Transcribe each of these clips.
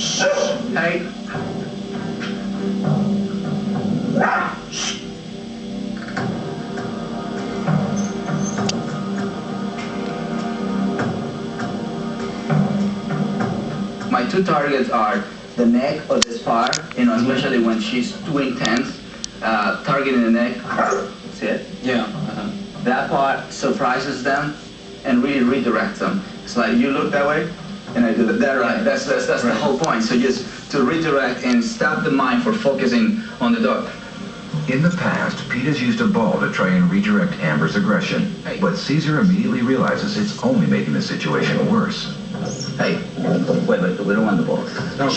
My two targets are the neck of the spine. you know, especially when she's too intense, uh, targeting the neck. See it? Yeah. Uh -huh. That part surprises them and really redirects them. It's like, you look that way, and I do that. That right. That's that's, that's the whole point. So just to redirect and stop the mind for focusing on the dog. In the past, Pete has used a ball to try and redirect Amber's aggression, but Cesar immediately realizes it's only making the situation worse. Hey, wait, wait, we don't want the ball. No.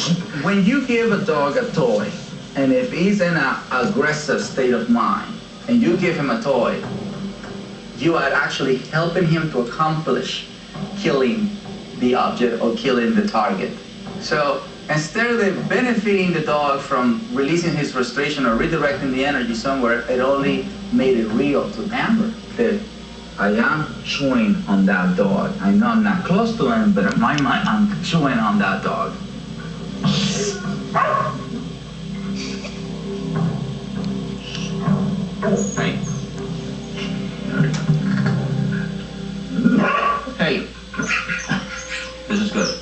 When you give a dog a toy, and if he's in an aggressive state of mind, and you give him a toy, you are actually helping him to accomplish killing the object or killing the target. So instead of benefiting the dog from releasing his frustration or redirecting the energy somewhere, it only made it real to Amber that I am chewing on that dog. I know I'm not close to him, but in my mind, I'm chewing on that dog. This is good.